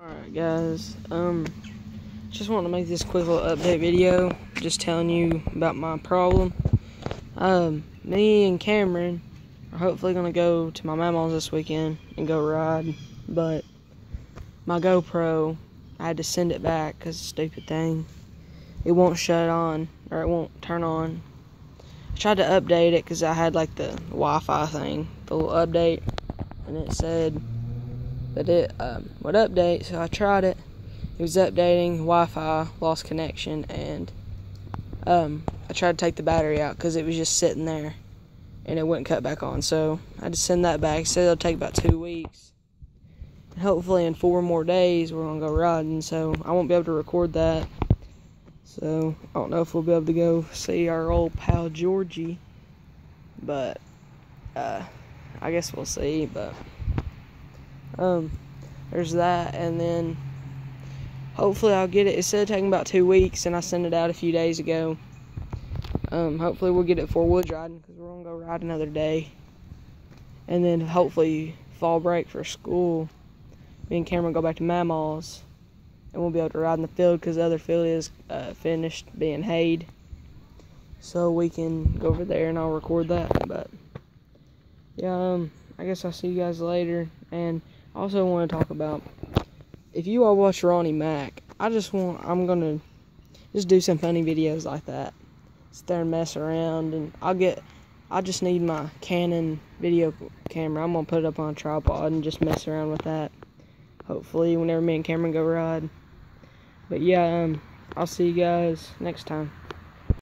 Alright guys, um, just want to make this quick little update video, just telling you about my problem. Um, me and Cameron are hopefully going to go to my mama's this weekend and go ride, but my GoPro, I had to send it back because stupid thing. It won't shut on, or it won't turn on. I tried to update it because I had like the Wi-Fi thing, the little update, and it said that it um, would update. So I tried it. It was updating. Wi-Fi lost connection, and um, I tried to take the battery out because it was just sitting there, and it wouldn't cut back on. So I had to send that back. Said it'll take about two weeks. And hopefully, in four more days, we're gonna go riding. So I won't be able to record that. So I don't know if we'll be able to go see our old pal Georgie, but uh, I guess we'll see. But um, there's that, and then hopefully I'll get it. It said taking about two weeks, and I sent it out a few days ago. Um, hopefully we'll get it for woods riding because we're gonna go ride another day, and then hopefully fall break for school. Me and Cameron go back to Mama's, and we'll be able to ride in the field because the other field is uh, finished being hayed. So we can go over there and I'll record that. But yeah, um, I guess I'll see you guys later. And also want to talk about if you all watch Ronnie Mac, I just want I'm gonna just do some funny videos like that. Sit there and mess around and I'll get I just need my Canon video camera. I'm gonna put it up on a tripod and just mess around with that. Hopefully whenever me and Cameron go ride. But yeah, um I'll see you guys next time.